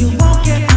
You won't get